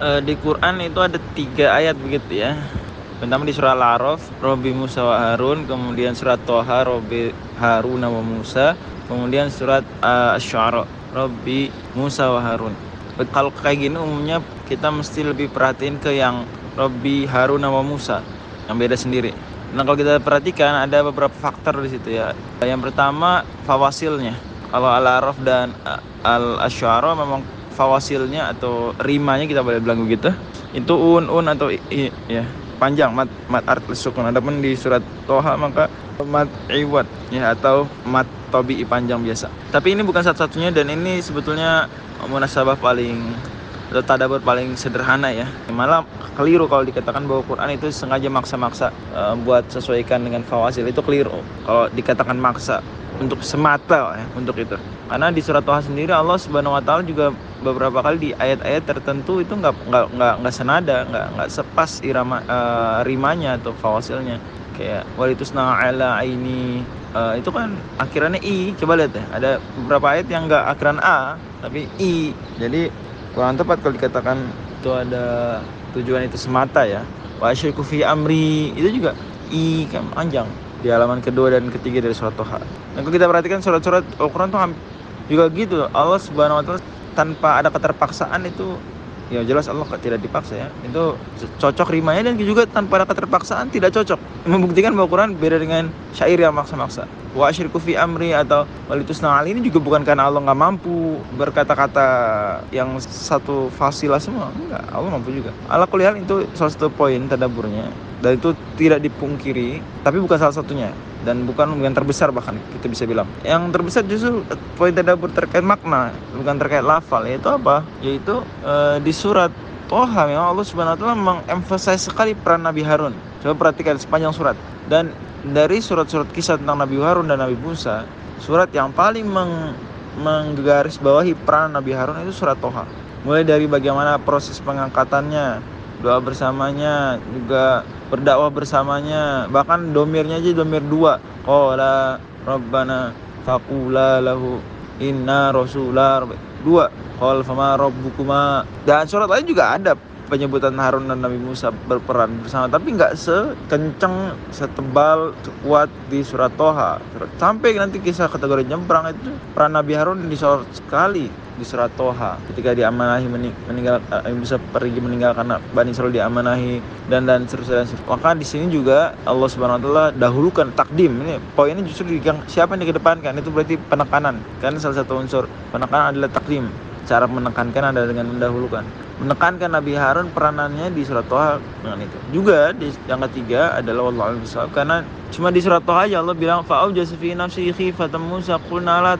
uh, di Quran itu ada tiga ayat begitu ya pertama di surah Al-A'raf Robi Musa wa Harun kemudian surat Toha Robi Harun wa Musa kemudian surat uh, Asy-Syu'ara Robi Musa wa Harun kalau kayak gini umumnya kita mesti lebih perhatiin ke yang Robi Harun wa Musa yang beda sendiri Nah kalau kita perhatikan ada beberapa faktor di situ ya. Yang pertama fawasilnya. Kalau Al-Araf dan uh, Al-Asy'ara memang fawasilnya atau rimanya kita boleh bilang begitu. Itu un un atau i, ya panjang mat mat art sukun. Adapun di surat Toha maka mat iwat ya atau mat tobi panjang biasa. Tapi ini bukan satu-satunya dan ini sebetulnya munasabah paling atau tadabur paling sederhana ya malah keliru kalau dikatakan bahwa Quran itu sengaja maksa-maksa uh, buat sesuaikan dengan fawasil itu keliru kalau dikatakan maksa untuk semata ya untuk itu. Karena di surat Toha sendiri Allah Subhanahu Wa Taala juga beberapa kali di ayat-ayat tertentu itu nggak nggak nggak nggak senada nggak nggak sepas irama uh, rimanya atau fawasilnya. Kayak walitusna ala ini uh, itu kan akhirannya i coba lihat ya. Ada beberapa ayat yang nggak akhiran a tapi i. Jadi kurang tepat kalau dikatakan itu ada tujuan itu semata ya. Wa amri itu juga i kan panjang di halaman kedua dan ketiga dari surat Toha. Dan kalau kita perhatikan surat-surat Al-Quran tuh juga gitu. Allah subhanahu wa ta'ala tanpa ada keterpaksaan itu ya jelas Allah tidak dipaksa ya. Itu cocok rimanya dan juga tanpa ada keterpaksaan tidak cocok. Membuktikan bahwa Quran beda dengan syair yang maksa-maksa. Wa asyirku fi amri atau walitusna ali ini juga bukan karena Allah nggak mampu berkata-kata yang satu fasilah semua. Enggak Allah mampu juga. Allah kuliah itu salah satu poin tadaburnya dan itu tidak dipungkiri tapi bukan salah satunya dan bukan yang terbesar bahkan kita bisa bilang yang terbesar justru poin tadabur terkait makna bukan terkait lafal yaitu apa yaitu e, di surat Toha memang Allah Subhanahu wa taala sekali peran Nabi Harun. Coba perhatikan sepanjang surat. Dan dari surat-surat kisah tentang Nabi Harun dan Nabi Musa, surat yang paling meng menggarisbawahi peran Nabi Harun itu surat Toha. Mulai dari bagaimana proses pengangkatannya, doa bersamanya, juga berdakwah bersamanya. Bahkan domirnya aja domir dua. Qala rabbana faqula lahu inna rasulah. Dua. Qala fama rabbukuma. Dan surat lain juga ada penyebutan Harun dan Nabi Musa berperan bersama tapi nggak sekenceng setebal sekuat di surat Toha. Sampai nanti kisah kategori jemprang itu peran Nabi Harun disorot sekali di surat Toha. Ketika diamanahi meninggal uh, bisa pergi meninggalkan Bani Israel diamanahi dan dan seterusnya maka di sini juga Allah Subhanahu wa taala dahulukan takdim. Ini poinnya justru yang siapa yang dikedepankan? Itu berarti penekanan. Kan salah satu unsur penekanan adalah takdim cara menekankan adalah dengan mendahulukan menekankan Nabi Harun peranannya di surat Toha dengan itu. Juga di yang ketiga adalah wallahu a'lam karena cuma di surat Toha aja Allah bilang fa'au fi nafsi khifatan Musa qulna la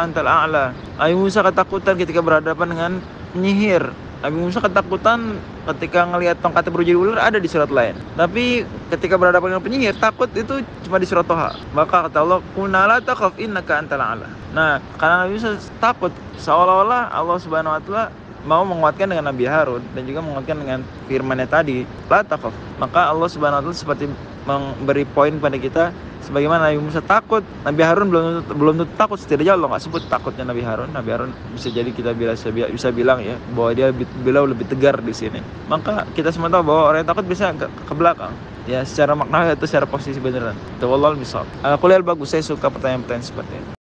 antal a'la. Nabi Musa ketakutan ketika berhadapan dengan penyihir. Nabi Musa ketakutan ketika ngelihat tongkatnya berujung ular ada di surat lain. Tapi ketika berhadapan dengan penyihir takut itu cuma di surat Toha. Maka kata Allah, "Qulna la takhaf innaka antal a'la." Nah, karena Nabi Musa takut seolah-olah Allah Subhanahu wa taala mau menguatkan dengan Nabi Harun dan juga menguatkan dengan firmannya tadi la takaf maka Allah subhanahu wa ta'ala seperti memberi poin pada kita sebagaimana Nabi Musa takut. Nabi Harun belum belum takut. Setidaknya Allah nggak sebut takutnya Nabi Harun. Nabi Harun bisa jadi kita bisa bisa bilang ya bahwa dia beliau lebih tegar di sini. Maka kita semua tahu bahwa orang yang takut bisa ke, ke belakang. Ya secara makna itu secara posisi beneran. Itu Allah misal kuliah bagus saya suka pertanyaan-pertanyaan seperti ini